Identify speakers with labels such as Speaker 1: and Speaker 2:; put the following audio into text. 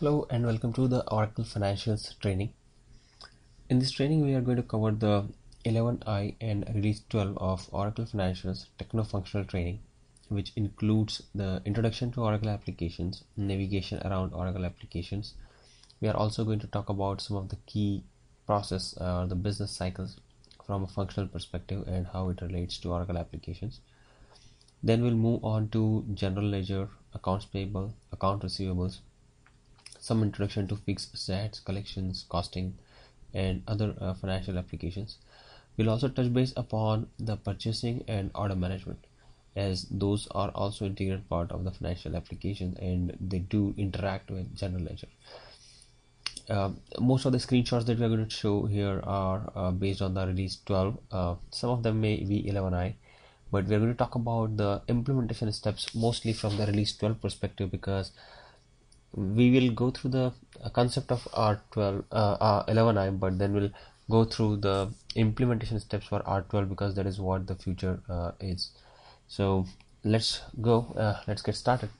Speaker 1: Hello and welcome to the Oracle Financials training. In this training, we are going to cover the 11i and release 12 of Oracle Financials Techno-Functional Training, which includes the introduction to Oracle applications, navigation around Oracle applications. We are also going to talk about some of the key process or uh, the business cycles from a functional perspective and how it relates to Oracle applications. Then we'll move on to general ledger, accounts payable, account receivables, some introduction to fixed assets, collections, costing, and other uh, financial applications. We'll also touch base upon the purchasing and order management, as those are also integral part of the financial application and they do interact with general ledger. Uh, most of the screenshots that we are going to show here are uh, based on the release 12. Uh, some of them may be 11i, but we are going to talk about the implementation steps mostly from the release 12 perspective because we will go through the uh, concept of R12 uh, R11i but then we'll go through the implementation steps for R12 because that is what the future uh, is. So let's go uh, let's get started